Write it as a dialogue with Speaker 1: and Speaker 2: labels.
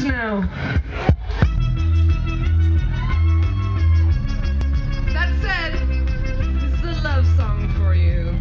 Speaker 1: hands now. That said, this is a love song for you.